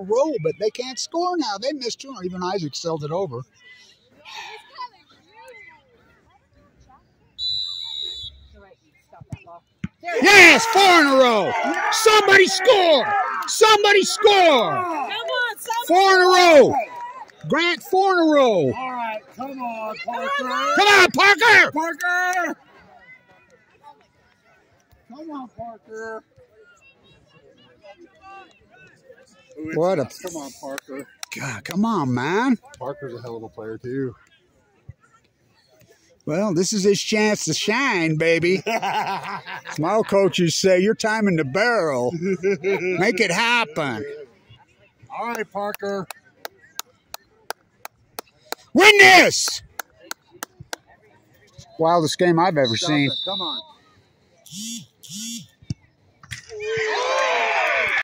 a row, but they can't score now. They missed two. Even Isaac sailed it over. Yes, four in a row. Somebody score. Somebody score. Come on, Four in a row. Grant, four in a row. All right, come on, Parker. Come on, Parker. Parker. Come on, Parker. Ooh, What a- Come on, Parker. God, come on, man. Parker's a hell of a player too. Well, this is his chance to shine, baby. As my coaches say, you're timing the barrel. Make it happen. All right, Parker. Win this! Wildest game I've ever Stop seen. it. Come on.